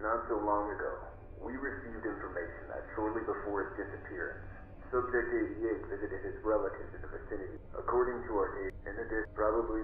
Not so long ago, we received information that shortly before his disappearance, Subject 88 visited his relatives in the vicinity. According to our aide, in addition, probably